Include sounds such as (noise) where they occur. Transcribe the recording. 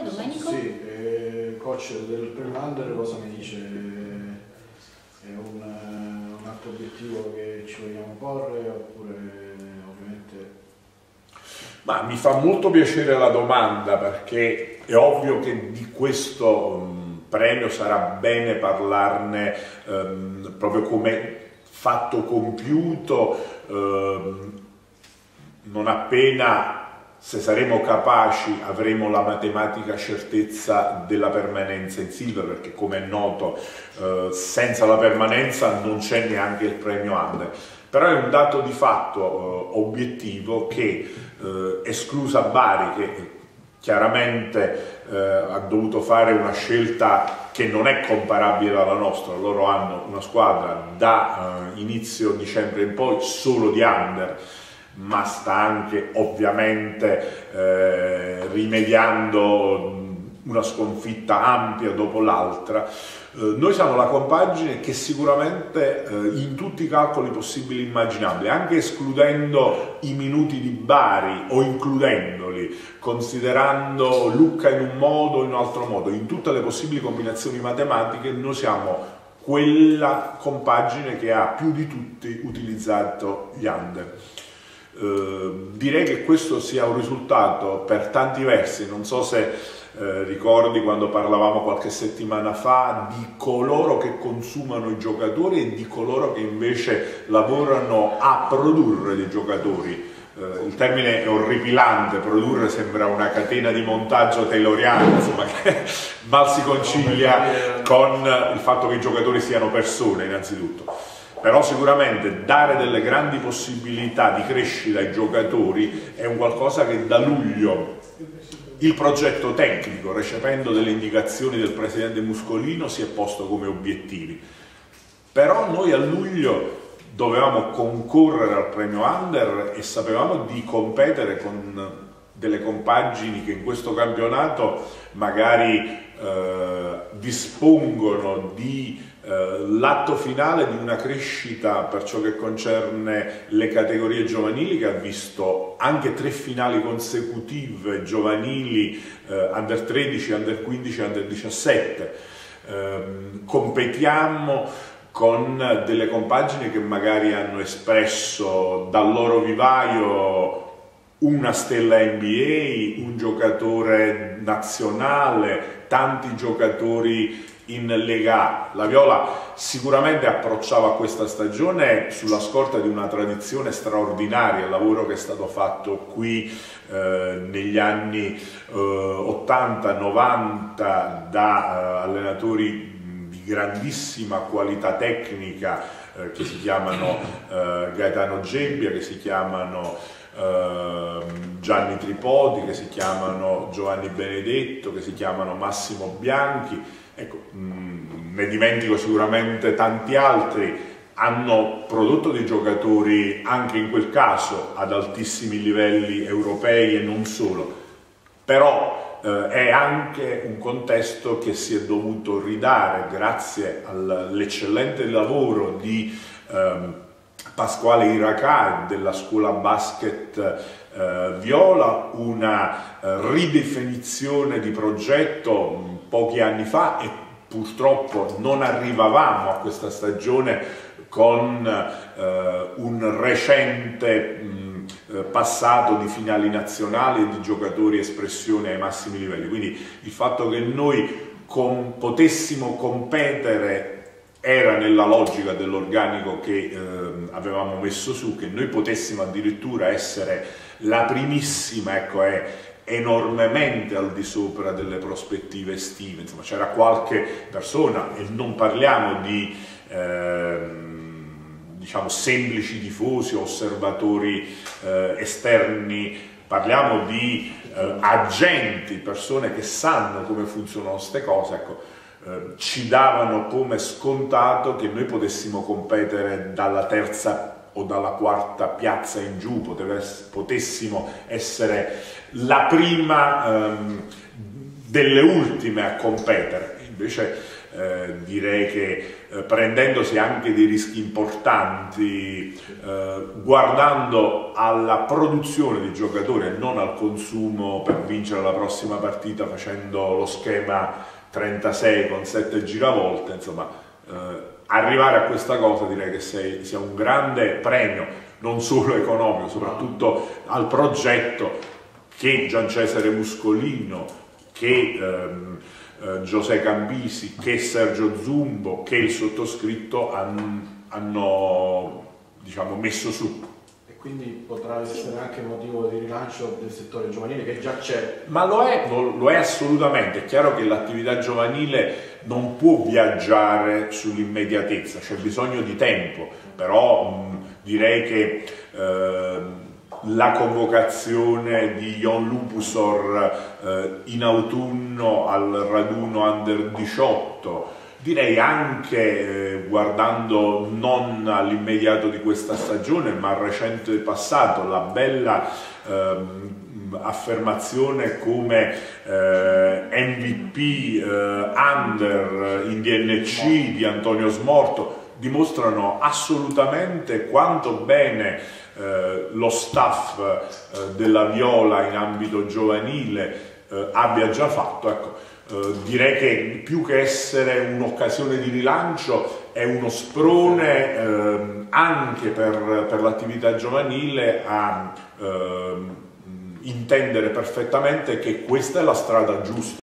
Under, Domenico? Sì, eh, coach del premio Under cosa mi dice? È un, un altro obiettivo che ci vogliamo porre oppure ovviamente... Ma mi fa molto piacere la domanda perché è ovvio che di questo premio sarà bene parlarne um, proprio come fatto compiuto um, non appena se saremo capaci avremo la matematica certezza della permanenza in Silver perché come è noto eh, senza la permanenza non c'è neanche il premio Under. Però è un dato di fatto eh, obiettivo che eh, esclusa Bari che chiaramente eh, ha dovuto fare una scelta che non è comparabile alla nostra, loro hanno una squadra da eh, inizio dicembre in poi solo di under ma sta anche ovviamente eh, rimediando una sconfitta ampia dopo l'altra. Eh, noi siamo la compagine che sicuramente eh, in tutti i calcoli possibili e immaginabili, anche escludendo i minuti di Bari o includendoli, considerando Lucca in un modo o in un altro modo, in tutte le possibili combinazioni matematiche, noi siamo quella compagine che ha più di tutti utilizzato gli under. Eh, direi che questo sia un risultato per tanti versi, non so se eh, ricordi quando parlavamo qualche settimana fa di coloro che consumano i giocatori e di coloro che invece lavorano a produrre dei giocatori. Uh, il termine è orripilante, produrre sembra una catena di montaggio tayloriano, insomma, che (laughs) mal si concilia con il fatto che i giocatori siano persone innanzitutto però sicuramente dare delle grandi possibilità di crescita ai giocatori è un qualcosa che da luglio il progetto tecnico, recependo delle indicazioni del presidente Muscolino, si è posto come obiettivi. Però noi a luglio dovevamo concorrere al premio Under e sapevamo di competere con delle compagini che in questo campionato magari eh, dispongono di l'atto finale di una crescita per ciò che concerne le categorie giovanili che ha visto anche tre finali consecutive giovanili eh, under 13, under 15 under 17. Eh, competiamo con delle compagini che magari hanno espresso dal loro vivaio una stella NBA, un giocatore nazionale, tanti giocatori in Lega La Viola sicuramente approcciava questa stagione sulla scorta di una tradizione straordinaria, il lavoro che è stato fatto qui eh, negli anni eh, 80-90 da eh, allenatori di grandissima qualità tecnica eh, che si chiamano eh, Gaetano Gebbia, che si chiamano Gianni Tripodi, che si chiamano Giovanni Benedetto, che si chiamano Massimo Bianchi, Ecco, mm, ne dimentico sicuramente tanti altri, hanno prodotto dei giocatori anche in quel caso ad altissimi livelli europei e non solo, però eh, è anche un contesto che si è dovuto ridare grazie all'eccellente lavoro di eh, Pasquale Iracà della scuola basket eh, Viola, una eh, ridefinizione di progetto pochi anni fa e purtroppo non arrivavamo a questa stagione con eh, un recente mh, eh, passato di finali nazionali e di giocatori espressione ai massimi livelli. Quindi il fatto che noi con, potessimo competere nella logica dell'organico che eh, avevamo messo su, che noi potessimo addirittura essere la primissima, ecco, è enormemente al di sopra delle prospettive estive, insomma c'era qualche persona, e non parliamo di eh, diciamo semplici tifosi, osservatori eh, esterni, parliamo di eh, agenti, persone che sanno come funzionano queste cose, ecco, eh, ci davano come scontato che noi potessimo competere dalla terza o dalla quarta piazza in giù, potessimo essere la prima ehm, delle ultime a competere. Invece eh, direi che eh, prendendosi anche dei rischi importanti, eh, guardando alla produzione di giocatori e non al consumo per vincere la prossima partita facendo lo schema 36 con 7 giravolte, insomma eh, arrivare a questa cosa direi che sei, sia un grande premio non solo economico, soprattutto al progetto che Gian Cesare Muscolino, che ehm, eh, Giuseppe Cambisi, che Sergio Zumbo, che il sottoscritto han, hanno diciamo, messo su. Quindi potrà essere anche motivo di rilancio del settore giovanile che già c'è. Ma lo è, lo è assolutamente, è chiaro che l'attività giovanile non può viaggiare sull'immediatezza, c'è bisogno di tempo, però mh, direi che eh, la convocazione di Jon Lupusor eh, in autunno al raduno under 18 direi anche eh, guardando non all'immediato di questa stagione ma al recente passato la bella ehm, affermazione come eh, MVP eh, under in DNC di Antonio Smorto dimostrano assolutamente quanto bene eh, lo staff eh, della Viola in ambito giovanile eh, abbia già fatto. Ecco, eh, direi che più che essere un'occasione di rilancio è uno sprone ehm, anche per, per l'attività giovanile a ehm, intendere perfettamente che questa è la strada giusta.